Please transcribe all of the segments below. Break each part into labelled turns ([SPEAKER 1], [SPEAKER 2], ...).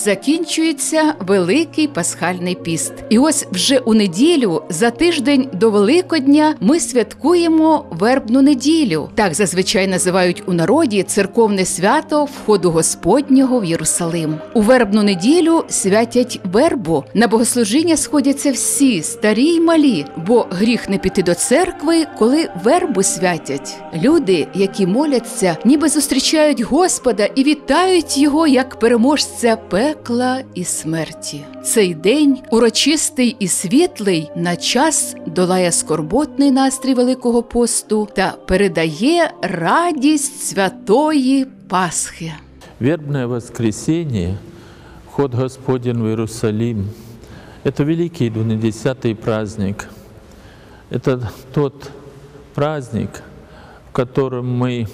[SPEAKER 1] закінчується великий пасхальний піст. І ось вже у неділю, за тиждень до Великодня, ми святкуємо вербну неділю. Так зазвичай називають у народі церковне свято входу Господнього в Єрусалим. У вербну неділю святять вербу. На богослужіння сходяться всі, старі й малі, бо гріх не піти до церкви, коли вербу святять. Люди, які моляться, ніби зустрічають Господа і вітають його як переможця пекла і смерті. Цей день урочистий і світлий на час долає скорботний настрій Великого посту та передає радість святої Пасхи.
[SPEAKER 2] Вербное воскресенье, вход Господень в Иерусалим, это великий двунедесятый праздник. Это тот праздник, в котором мы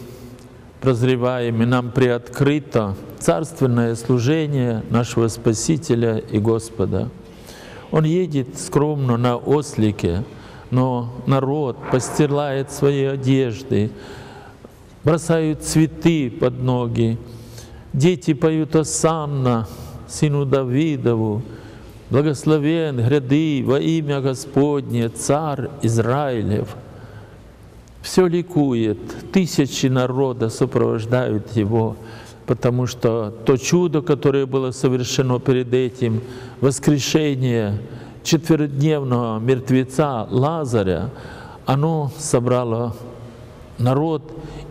[SPEAKER 2] прозреваем, и нам приоткрыто царственное служение нашего Спасителя и Господа. Он едет скромно на ослике, но народ постирлает свои одежды, бросают цветы под ноги, дети поют «Осанна», сыну Давидову, благословен гряды во имя Господне, царь Израилев. Все ликует, тысячи народа сопровождают его, потому что то чудо, которое было совершено перед этим, воскрешение четверодневного мертвеца Лазаря, оно собрало народ,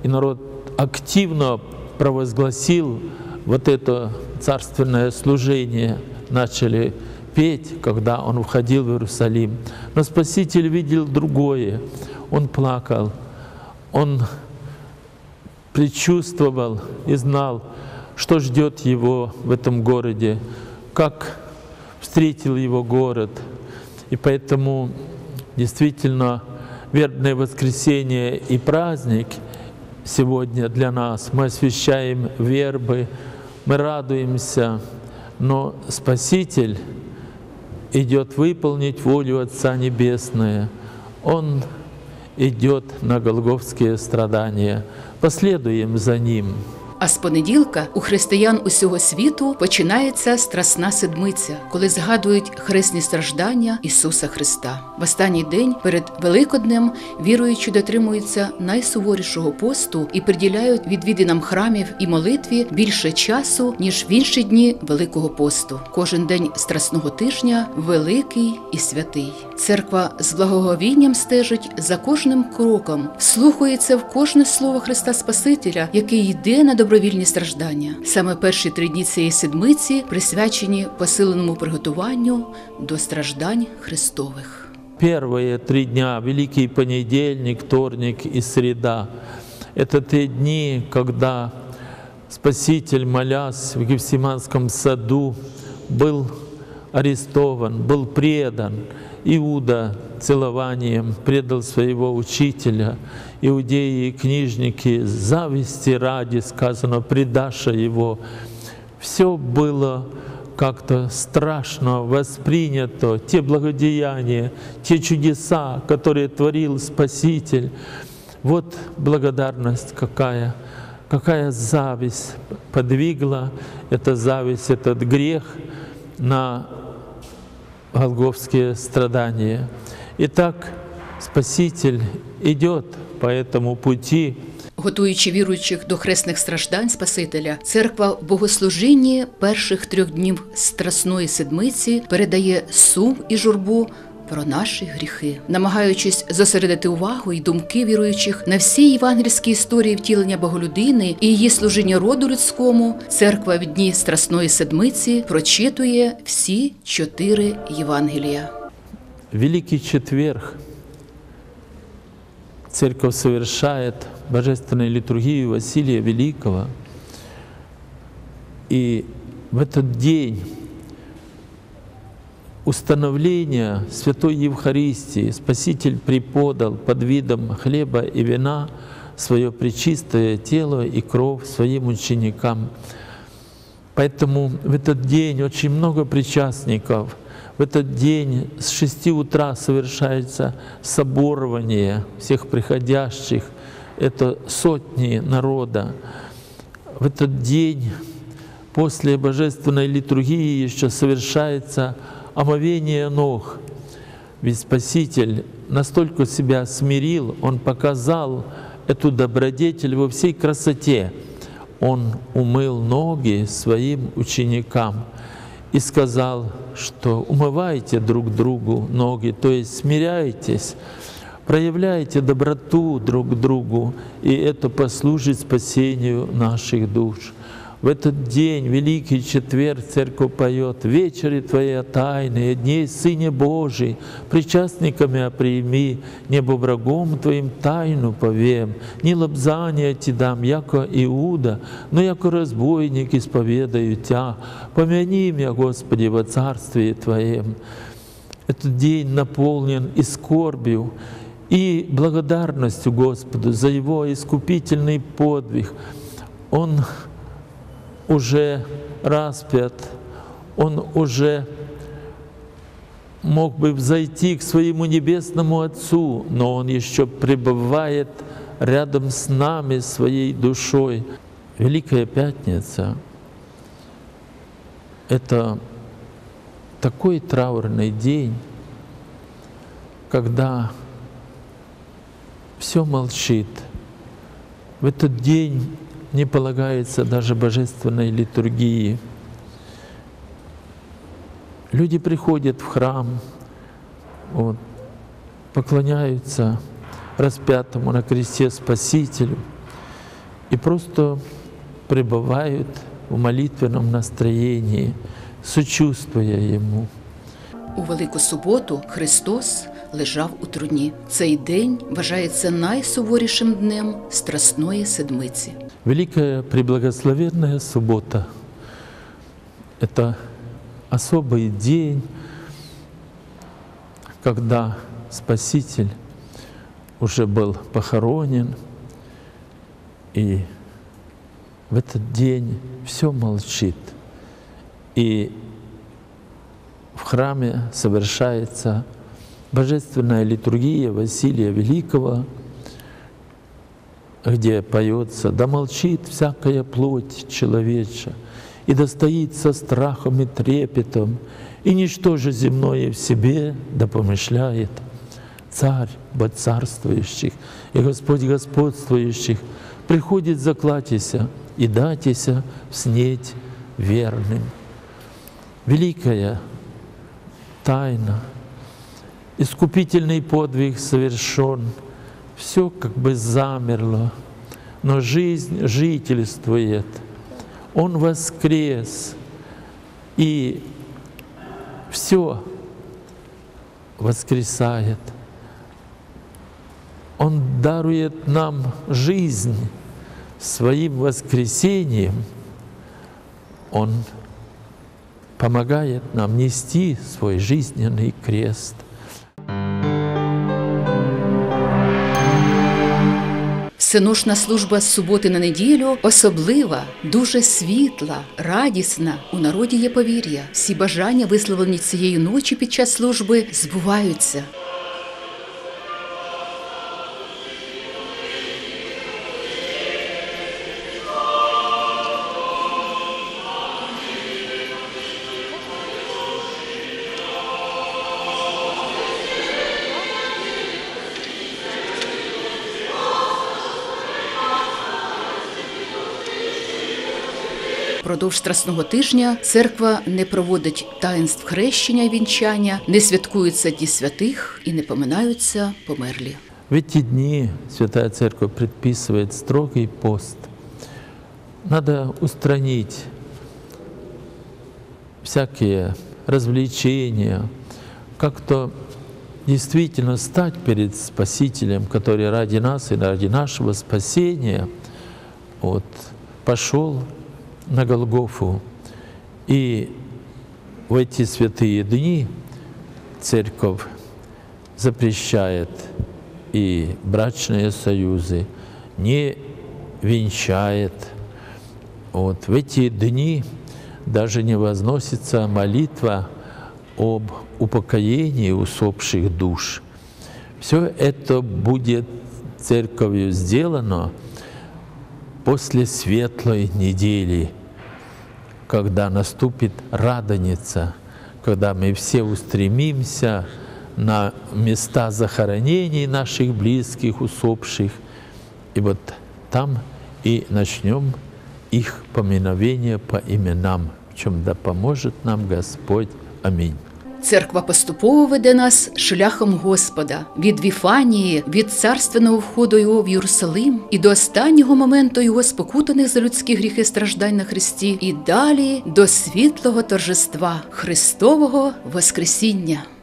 [SPEAKER 2] и народ активно провозгласил вот это царственное служение, начали петь, когда он входил в Иерусалим. Но Спаситель видел другое. Он плакал, он предчувствовал и знал, что ждет его в этом городе, как встретил его город. И поэтому действительно вербное воскресенье и праздник сегодня для нас. Мы освящаем вербы, мы радуемся, но Спаситель идет выполнить волю Отца Небесное. Он идет на голговские страдания. Последуем за Ним.
[SPEAKER 1] А з понеділка у християн усього світу починається страсна седмиця, коли згадують хресні страждання Ісуса Христа. В останній день перед Великоднем віруючі дотримуються найсуворішого посту і приділяють відвідинам храмів і молитві більше часу ніж в інші дні Великого посту. Кожен день страсного тижня великий і святий. Церква з благоговінням стежить за кожним кроком, слухається в кожне слово Христа Спасителя, який йде на добровільні страждання. Саме перші три дні цієї седмиці присвячені посиленому приготуванню до страждань Христових.
[SPEAKER 2] Первые три дня, Великий понедельник, вторник и среда, это те дни, когда Спаситель, молясь в Гефсиманском саду, был арестован, был предан. Иуда целованием предал своего учителя. Иудеи и книжники зависти ради, сказано, предаша его. Все было как-то страшно воспринято, те благодеяния, те чудеса, которые творил Спаситель. Вот благодарность какая, какая зависть подвигла эта зависть, этот грех на голговские страдания. Итак, Спаситель идет по этому пути,
[SPEAKER 1] Готуючи віруючих до хресних страждань Спасителя, церква в богослужінні перших трьох днів Страсної Седмиці передає сум і журбу про наші гріхи, намагаючись зосередити увагу і думки віруючих на всій євангельській історії втілення Боголюдини і її служіння роду людському, церква в дні Страсної Седмиці прочитує всі чотири Євангелія.
[SPEAKER 2] Великий четверг Церковь совершает божественную литургию Василия Великого. И в этот день установления Святой Евхаристии Спаситель преподал под видом хлеба и вина свое пречистое тело и кровь своим ученикам. Поэтому в этот день очень много причастников. В этот день с 6 утра совершается соборование всех приходящих. Это сотни народа. В этот день после божественной литургии еще совершается омовение ног. Ведь Спаситель настолько себя смирил, Он показал эту добродетель во всей красоте. Он умыл ноги своим ученикам и сказал, что умывайте друг другу ноги, то есть смиряйтесь, проявляйте доброту друг к другу, и это послужит спасению наших душ. В этот день, Великий Четверг, Церковь поет «Вечери Твоя тайные, дней Сыне Божий, причастниками оприми, небо врагом Твоим тайну повем, не лобзания Ти дам, яко Иуда, но яко разбойник исповедаю Тя, помяни меня, Господи, во Царстве Твоем». Этот день наполнен и скорбью, и благодарностью Господу за Его искупительный подвиг. Он уже распят, он уже мог бы взойти к своему небесному Отцу, но он еще пребывает рядом с нами своей душой. Великая Пятница — это такой траурный день, когда все молчит. В этот день не полагается даже божественной литургии. Люди приходят в храм, вот, поклоняются распятому на кресте Спасителю и просто пребывают в молитвенном настроении, сочувствуя Ему.
[SPEAKER 1] У Велику Суботу Христос лежав у труні. Цей день вважається найсуворішим днем Страсної Седмиці.
[SPEAKER 2] Великая Преблагословенная суббота – это особый день, когда Спаситель уже был похоронен, и в этот день все молчит. И в храме совершается божественная литургия Василия Великого, где поется «Да молчит всякая плоть человеча, и да стоит со страхом и трепетом, и ничто же земное в себе да помышляет. Царь бо царствующих и Господь господствующих приходит заклатися и датися снеть верным». Великая тайна — искупительный подвиг совершен, все как бы замерло, но жизнь жительствует. Он воскрес, и все воскресает. Он дарует нам жизнь своим воскресением. Он помогает нам нести свой жизненный крест.
[SPEAKER 1] Всеношна служба з суботи на неділю особлива, дуже світла, радісна. У народі є повір'я. Всі бажання, висловлені цієї ночі під час служби, збуваються. Продовж страсного тижня церква не проводить таїнств хрещення і вінчання, не святкуються дні святих і не поминаються померлі.
[SPEAKER 2] В эти дни Святая Церковь предписывает строгий пост. Надо устранить всякие развлечения, как-то действительно стать перед Спасителем, который ради нас и ради нашего спасения вот, пошел на Голгофу. И в эти святые дни церковь запрещает и брачные союзы, не венчает. Вот в эти дни даже не возносится молитва об упокоении усопших душ. Все это будет церковью сделано после светлой недели, когда наступит Радоница, когда мы все устремимся на места захоронений наших близких, усопших, и вот там и начнем их поминовение по именам, в чем да поможет нам Господь. Аминь.
[SPEAKER 1] Церква поступово веде нас шляхом Господа від Віфанії, від царственного входу його в Єрусалим і до останнього моменту його спокутаних за людські гріхи страждань на Христі, і далі до світлого торжества Христового Воскресіння.